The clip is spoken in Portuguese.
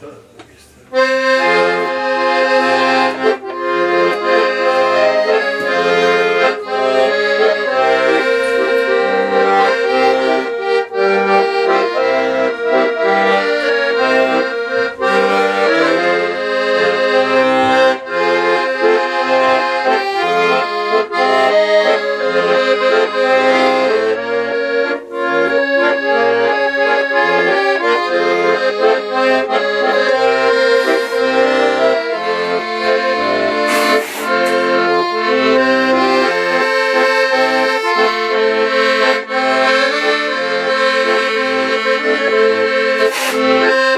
Good. Música